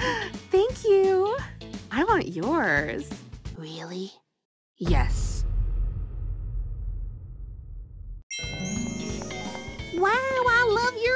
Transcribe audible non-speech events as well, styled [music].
[gasps] Thank you. I want yours. Really? Yes. Wow, I love your